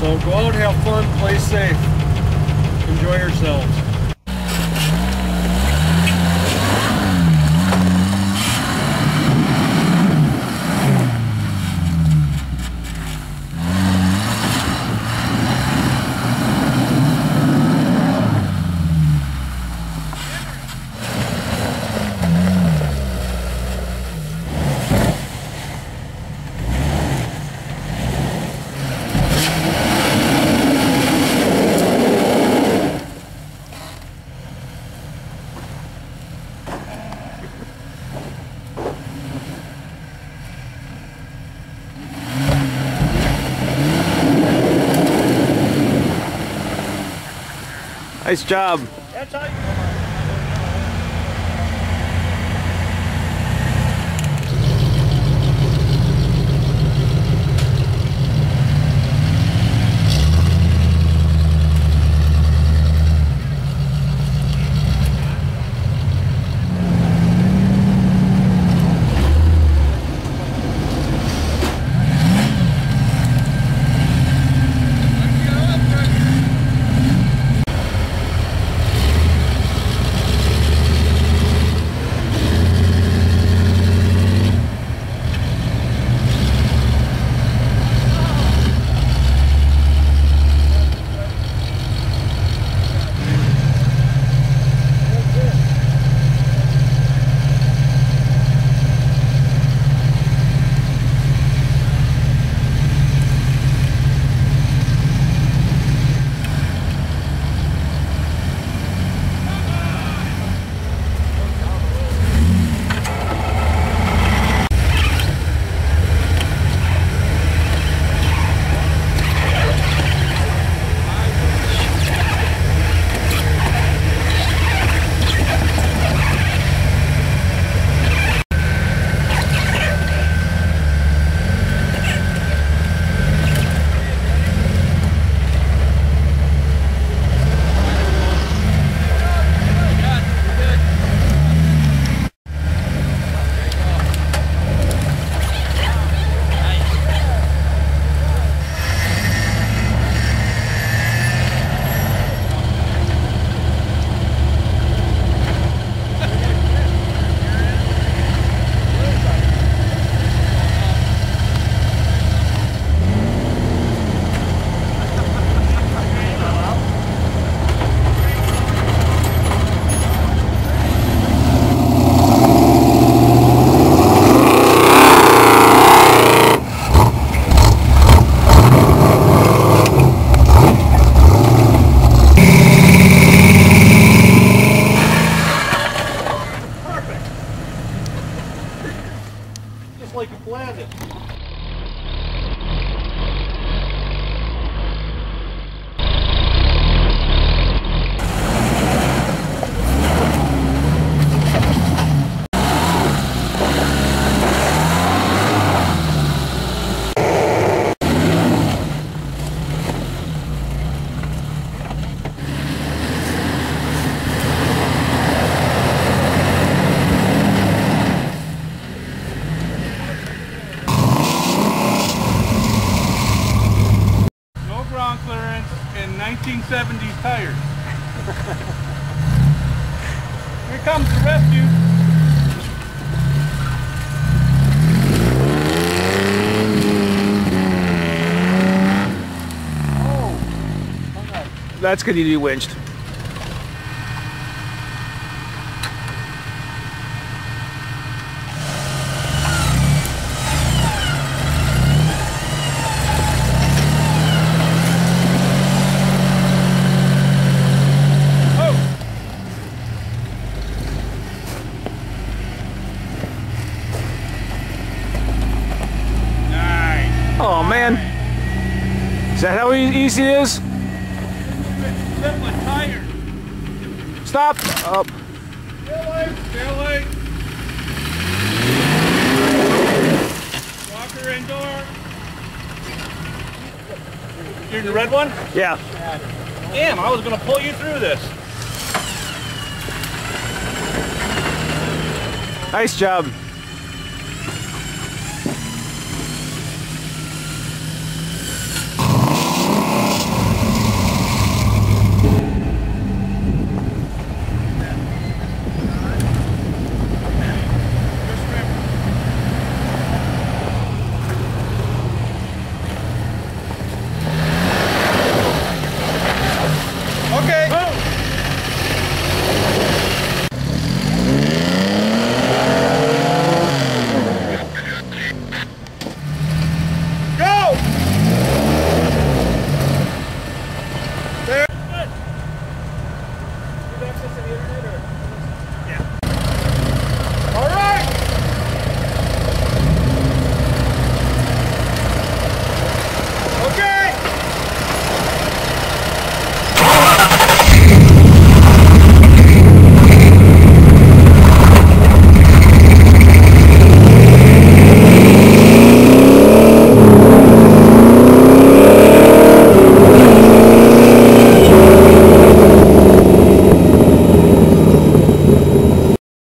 So go out, have fun, play safe, enjoy yourselves. Nice job. Like you planned Here comes the rescue. That's gonna to be winched. Nice. Oh man. Is that how easy it is? Flip my tire. Stop. Up. Fairway, fairway. Walker indoor. You're in the red one? Yeah. Damn, I was gonna pull you through this. Nice job.